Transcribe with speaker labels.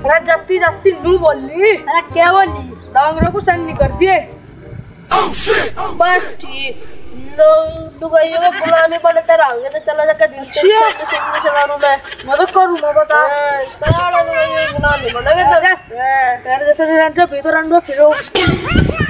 Speaker 1: अरे जत्ती जत्ती नू बोली।
Speaker 2: अरे क्या बोली?
Speaker 1: डांगरों को सेंड नहीं कर दिए
Speaker 2: बस ठीक। लोग दुबइयों को बुलाने पड़े तेरा आगे तो चला जाकर दिन से
Speaker 1: छिया।
Speaker 2: सुनने से मारू मैं।
Speaker 1: मैं तो करूँ मैं बता।
Speaker 2: सारा दुबइयों बुलाने पड़ेगा
Speaker 1: तेरे जैसे रंजा भी तो रंडो फिरो तो